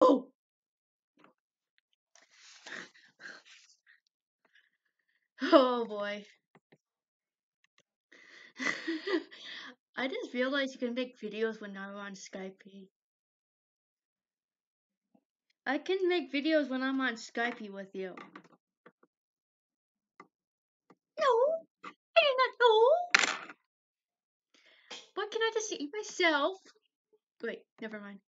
Oh! Oh boy. I just realized you can make videos when I'm on Skype. Eh? I can make videos when I'm on Skype with you. No, I did not know. Why can I just eat myself? Wait, never mind.